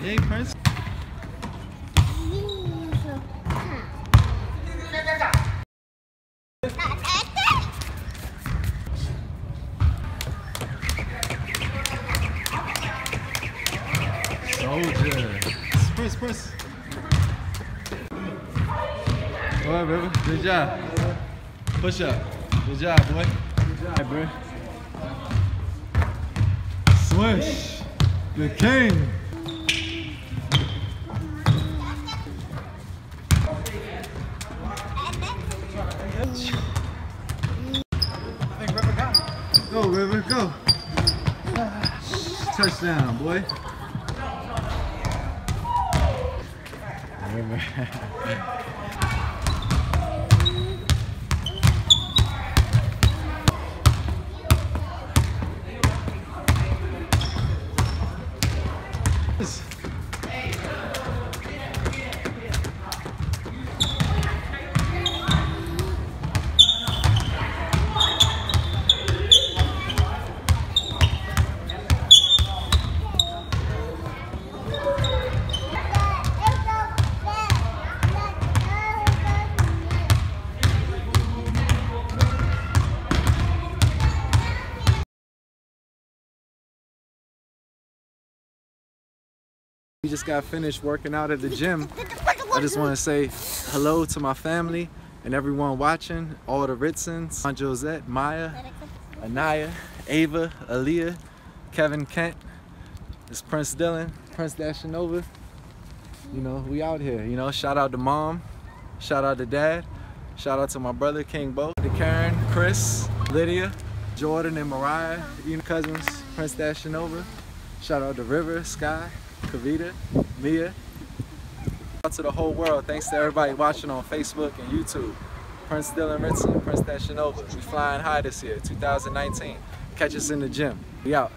Hey, Prince. Soldier. Spurs, Spurs. All right, baby. Good job. Push up. Good job, boy. Good job, bro. Swish. The king. Go, River, go. Touchdown, boy. River. We just got finished working out at the gym. I just want to say hello to my family and everyone watching, all the Ritsons, Aunt Josette, Maya, Anaya, Ava, Aaliyah, Kevin Kent, it's Prince Dylan, Prince Dashanova. You know, we out here, you know, shout out to mom, shout out to dad, shout out to my brother King Bo, to Karen, Chris, Lydia, Jordan and Mariah, you know, cousins, Prince Dashanova. Shout out to River, Sky, Kavita, Mia. Out to the whole world. Thanks to everybody watching on Facebook and YouTube. Prince Dylan Ritson, Prince Dashanova. We flying high this year, 2019. Catch us in the gym. We out.